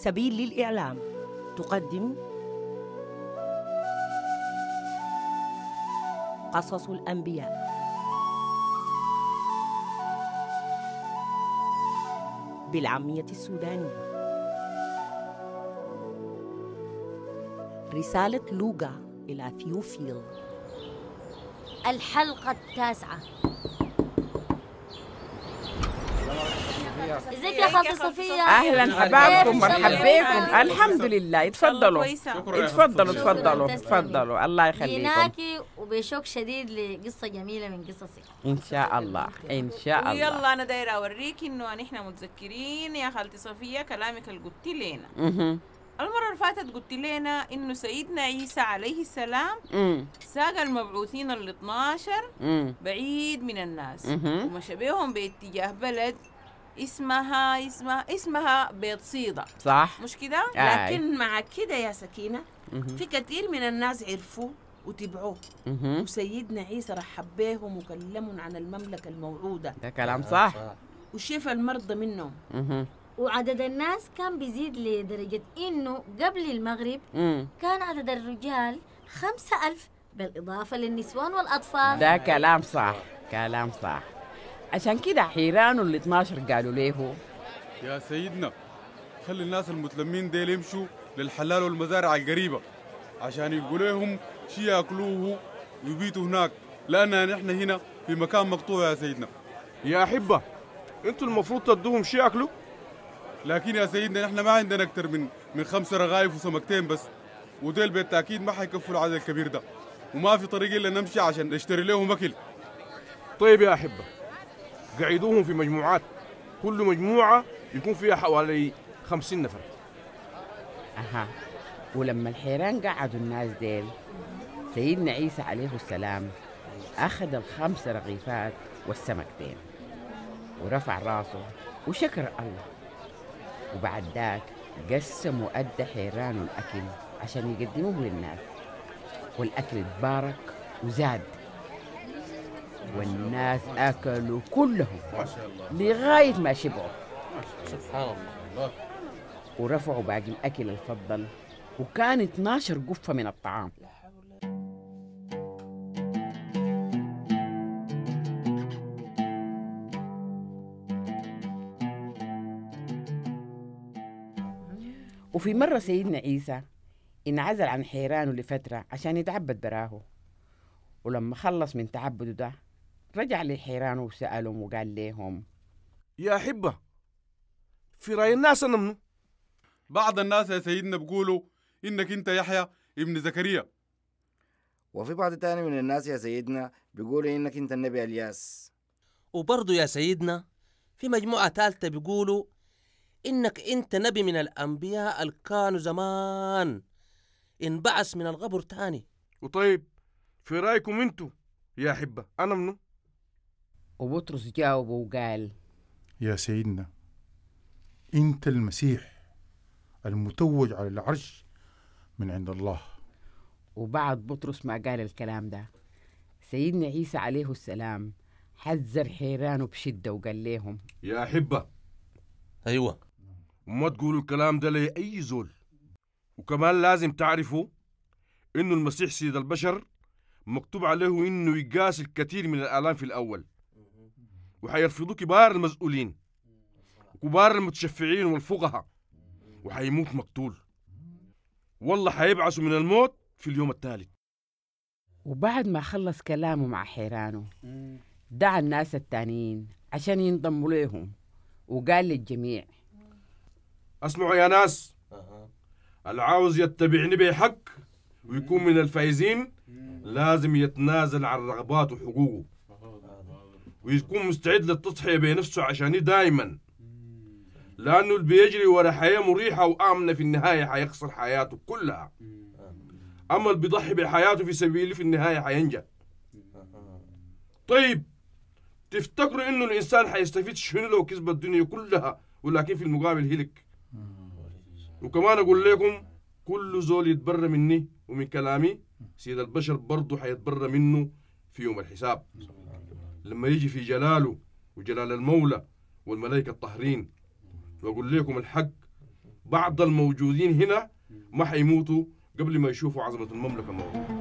سبيل للإعلام. تقدم قصص الأنبياء. بالعامية السودانية. رسالة لوقا إلى ثيوفيل. الحلقة التاسعة. ازيك يا خالتي صفية أهلا حبابكم مرحبا بكم. الحمد لله. اتفضلوا. اتفضلوا. اتفضلوا اتفضلوا. الله يخليكم. جيناكي وبشوق شديد لقصة جميلة من قصصك إن شاء الله. إن شاء الله. يلا أنا دايرة أوريك إنه نحن متذكرين يا خالتي صفيه كلامك اللي قلت لنا. مهم. المرة اللي فاتت قلت لنا إنه سيدنا عيسى عليه السلام مم. ساق المبعوثين ال 12 مم. بعيد من الناس. ومشى بيهم باتجاه بلد اسمها اسمها اسمها بيت صيدا صح مش كده؟ آي. لكن مع كده يا سكينة مهم. في كثير من الناس عرفوه وتبعوه مهم. وسيدنا عيسى رحب بهم وكلمهم عن المملكة الموعودة ده كلام صح وشفى المرضى منهم مهم. وعدد الناس كان بيزيد لدرجة إنه قبل المغرب مم. كان عدد الرجال خمسة ألف بالإضافة للنسوان والأطفال ده كلام صح كلام صح عشان كده حيران ال 12 قالوا له يا سيدنا خلي الناس المتلمين ديل يمشوا للحلال والمزارع القريبة عشان يلقوا لهم شي ياكلوه ويبيتوا هناك لأننا نحن هنا في مكان مقطوع يا سيدنا. يا أحبة أنتوا المفروض تدوهم شي ياكلوا؟ لكن يا سيدنا نحن ما عندنا أكتر من من خمسة رغايف وسمكتين بس وديل بالتأكيد ما حيكفوا العدد الكبير ده وما في طريق إلا نمشي عشان نشتري لهم أكل. طيب يا أحبة قعدوهم في مجموعات. كل مجموعة يكون فيها حوالي خمسين نفر. أها. ولما الحيران قعدوا الناس ديل سيدنا عيسى عليه السلام أخذ الخمس رغيفات والسمكتين ورفع راسه وشكر الله. وبعد ذاك قسم وأدى حيران الأكل عشان يقدموه للناس. والأكل اتبارك وزاد. والناس أكلوا كلهم لغاية ما شبعوا. سبحان الله ورفعوا باقي الأكل الفضل وكان 12 قفة من الطعام. وفي مرة سيدنا عيسى انعزل عن حيرانه لفترة عشان يتعبد براهو ولما خلص من تعبده ده رجع لحيرانه وسألهم وقال لهم يا أحبة في رأي الناس أنا منو؟ بعض الناس يا سيدنا بيقولوا إنك أنت يحيى ابن زكريا. وفي بعض تاني من الناس يا سيدنا بيقولوا إنك أنت النبي إلياس. وبرضه يا سيدنا في مجموعة ثالثة بيقولوا إنك أنت نبي من الأنبياء اللي كانوا زمان انبعث من القبر تاني. وطيب في رأيكم أنتوا يا أحبة أنا منو؟ وبطرس جاوبه وقال يا سيدنا أنت المسيح المتوج على العرش من عند الله. وبعد بطرس ما قال الكلام ده سيدنا عيسى عليه السلام حذر حيرانه بشدة وقال لهم يا أحبة. أيوة. وما تقولوا الكلام ده لأي زول. وكمان لازم تعرفوا إنه المسيح سيد البشر مكتوب عليه إنه يقاس الكثير من الآلام في الأول. وحيرفضوا كبار المسؤولين وكبار المتشفعين والفقهاء وحيموت مقتول. والله حيبعثوا من الموت في اليوم الثالث. وبعد ما خلص كلامه مع حيرانه دعا الناس التانيين عشان ينضموا لهم وقال للجميع اسمعوا يا ناس العاوز يتبعني بحق ويكون من الفائزين لازم يتنازل عن رغباته وحقوقه. ويكون مستعد للتضحية بنفسه عشان دائما لأنه اللي بيجري ورا حياة مريحة وآمنة في النهاية حيخسر حياته كلها. أما اللي بيضحي بحياته في سبيله في النهاية حينجح. طيب تفتكروا إنه الإنسان حيستفيد شنو لو كسب الدنيا كلها ولكن في المقابل هلك؟ وكمان أقول لكم كل زول يتبرى مني ومن كلامي سيد البشر برضه حيتبرى منه في يوم الحساب. لما يجي في جلاله وجلال المولى والملائكة الطاهرين وأقول لكم الحق بعض الموجودين هنا ما حيموتوا قبل ما يشوفوا عظمة المملكة موجودة.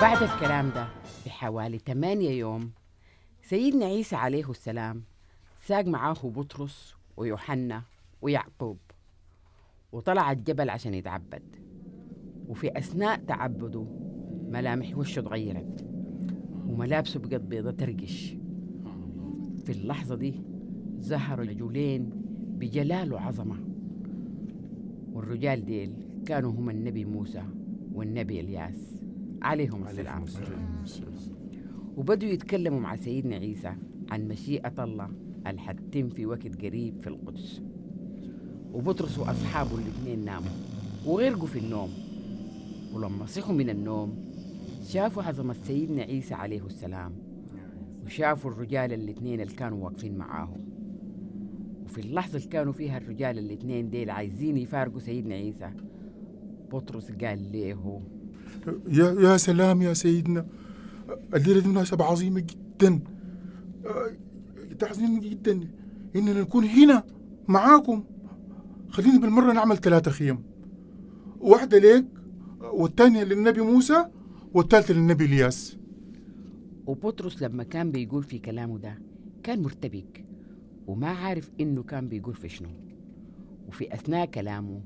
بعد الكلام ده بحوالي ثمانية يوم سيدنا عيسى عليه السلام ساق معاه بطرس ويوحنا ويعقوب. وطلع الجبل عشان يتعبد. وفي أثناء تعبده ملامح وشه اتغيرت. وملابسه بقت بيضة ترقش. في اللحظة دي ظهروا رجلين بجلال وعظمة. والرجال ديل كانوا هم النبي موسى والنبي إلياس. عليهم السلام. وبدوا يتكلموا مع سيدنا عيسى عن مشيئة الله حتتم في وقت قريب في القدس. وبطرس وأصحابه الاثنين ناموا وغرقوا في النوم. ولما صحوا من النوم شافوا عظمة سيدنا عيسى عليه السلام. وشافوا الرجال الاثنين اللي كانوا واقفين معاه وفي اللحظة اللي كانوا فيها الرجال الاثنين ديل عايزين يفارقوا سيدنا عيسى بطرس قال له يا يا سلام يا سيدنا. الليلة دي مناسبة عظيمة جدا. آه، تحزن جدا. إننا نكون هنا معاكم. خلينا بالمرة نعمل ثلاثة خيم. واحدة ليك والثانية للنبي موسى والثالثة للنبي إلياس. وبطرس لما كان بيقول في كلامه ده كان مرتبك وما عارف إنه كان بيقول في شنو. وفي أثناء كلامه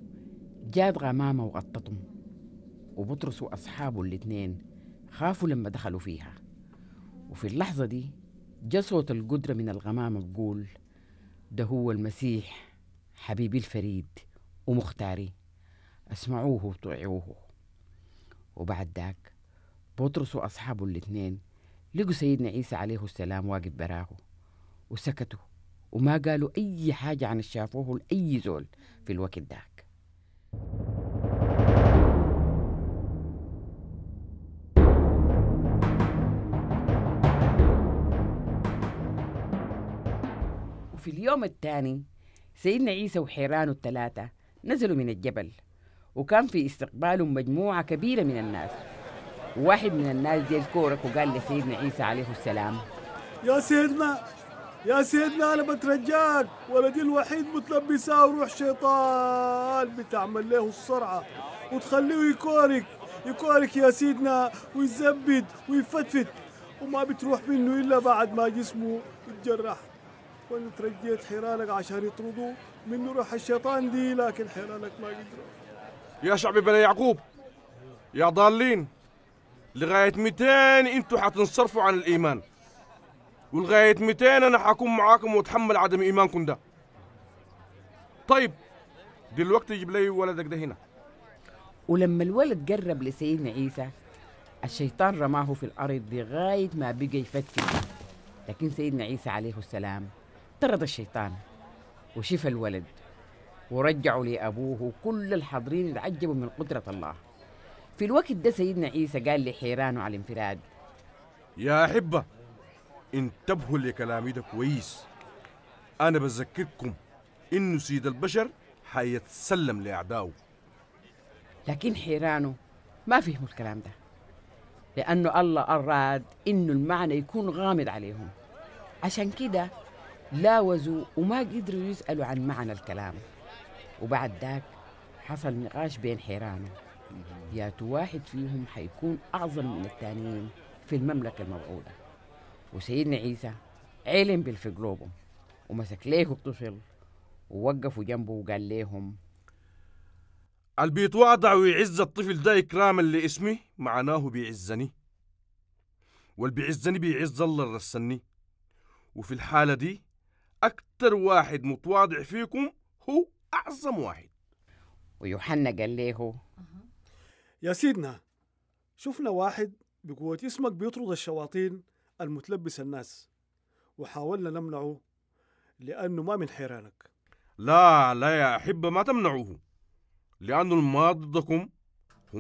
جات غمامة وغطتهم. وبطرس وأصحابه الاثنين خافوا لما دخلوا فيها. وفي اللحظة دي صوت القدرة من الغمامة بقول ده هو المسيح حبيبي الفريد ومختاري. اسمعوه وطيعوه وبعد ذاك بطرس وأصحابه الاثنين لقوا سيدنا عيسى عليه السلام واقف براه وسكتوا وما قالوا أي حاجة عن شافوه لأي زول في الوقت داك وفي اليوم الثاني سيدنا عيسى وحيرانه الثلاثة نزلوا من الجبل وكان في استقبالهم مجموعة كبيرة من الناس. وواحد من الناس دي الكورك وقال لسيدنا عيسى عليه السلام يا سيدنا يا سيدنا أنا بترجاك. ولدي الوحيد متلبساه وروح شيطان. بتعمل له الصرعه وتخليه يكورك. يكورك يا سيدنا ويزبد ويفتفت وما بتروح منه إلا بعد ما جسمه يتجرح. وأنا ترجيت حيرانك عشان يطردوا منه روح الشيطان دي لكن حيرانك ما قدروا. يا شعب بني يعقوب يا ضالين لغاية 200 أنتوا حتنصرفوا عن الإيمان؟ ولغاية 200 أنا حكون معاكم وأتحمل عدم إيمانكم ده؟ طيب دلوقتي جيب لي ولدك ده هنا. ولما الولد قرب لسيدنا عيسى الشيطان رماه في الأرض لغاية ما بقى يفتفت لكن سيدنا عيسى عليه السلام طرد الشيطان وشفى الولد ورجعوا لأبوه وكل الحاضرين اتعجبوا من قدرة الله. في الوقت ده سيدنا عيسى قال لحيرانه على الانفراد يا أحبة انتبهوا لكلامي ده كويس. أنا بذكركم إنه سيد البشر حيتسلم لأعدائه. لكن حيرانه ما فهموا الكلام ده لأنه الله أراد إنه المعنى يكون غامض عليهم. عشان كده لاوزوا وما قدروا يسألوا عن معنى الكلام. وبعد ذاك حصل نقاش بين حيرانه. ياتو واحد فيهم حيكون أعظم من التانيين في المملكة الموعودة. وسيدنا عيسى علم بالفي قلوبهم ومسك ليه الطفل ووقفوا جنبه وقال لهم اللي بيتواضع ويعز الطفل ده إكراما لاسمي معناه بيعزني. واللي بيعزني بيعز الله اللي رسلني وفي الحالة دي أكتر واحد متواضع فيكم هو أعظم واحد. ويوحنا قال له يا سيدنا شفنا واحد بقوة اسمك بيطرد الشياطين المتلبس الناس وحاولنا نمنعه لأنه ما من حيرانك. لا لا يا أحبة ما تمنعوه لأنه ما ضدكم هو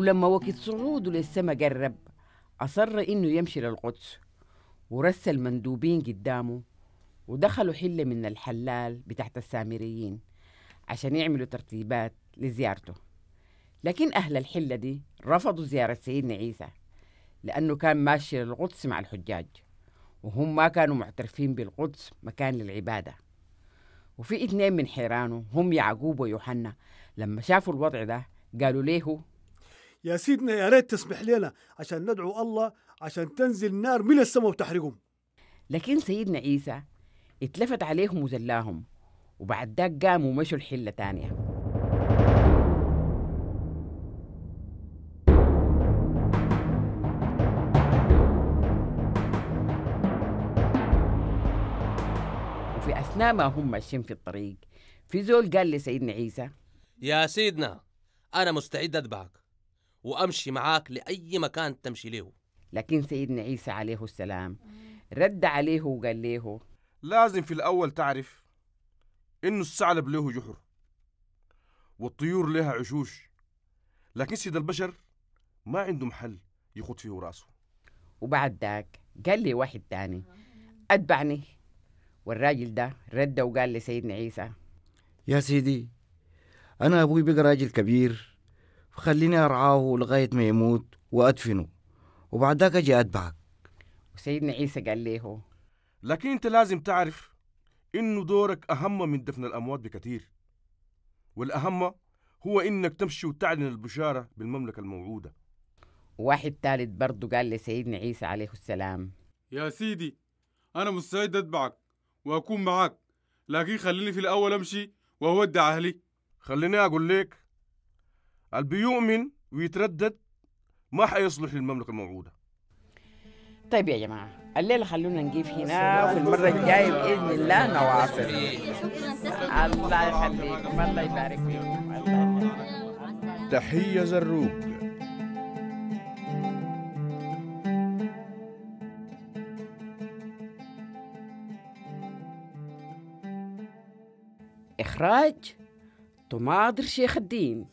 ولما وقت صعوده للسما قرب أصر إنه يمشي للقدس. ورسل مندوبين قدامه ودخلوا حلة من الحلال بتاعت السامريين عشان يعملوا ترتيبات لزيارته. لكن أهل الحلة دي رفضوا زيارة سيدنا عيسى لأنه كان ماشي للقدس مع الحجاج وهم ما كانوا معترفين بالقدس مكان للعبادة. وفي اتنين من حيرانه هم يعقوب ويوحنا. لما شافوا الوضع ده قالوا ليه يا سيدنا يا ريت تسمح لنا عشان ندعو الله عشان تنزل نار من السماء وتحرقهم. لكن سيدنا عيسى اتلفت عليهم وزلاهم وبعد ذاك قاموا ومشوا الحلة تانية. وفي أثناء ما هم ماشيين في الطريق في زول قال لسيدنا عيسى يا سيدنا أنا مستعد أتبعك. وأمشي معاك لأي مكان تمشي له. لكن سيدنا عيسى عليه السلام رد عليه وقال له لازم في الأول تعرف إنه الثعلب له جحر والطيور لها عشوش لكن سيد البشر ما عنده محل يخط فيه رأسه. وبعد ذاك قال لي واحد تاني أتبعني. والراجل ده رد وقال لسيدنا عيسى يا سيدي أنا أبوي بقى راجل كبير فخليني أرعاه لغاية ما يموت وأدفنه. وبعد ذاك أجي أتبعك وسيدنا عيسى قال له لكن أنت لازم تعرف إنه دورك أهم من دفن الأموات بكثير. والأهم هو إنك تمشي وتعلن البشارة بالمملكة الموعودة. واحد ثالث برضه قال لسيدنا عيسى عليه السلام. يا سيدي أنا مستعد أتبعك وأكون معاك لكن خليني في الأول أمشي وأودع أهلي. خليني أقول لك اللي بيؤمن ويتردد ما حيصلح للمملكة الموعودة طيب يا جماعة الليلة خلونا نجيب هنا وفي المرة الجاية بإذن الله نواصل. الله يخليكم. الله يبارك فيكم. الله يخليكم. تحية زروق. إخراج طماطر شيخ الدين.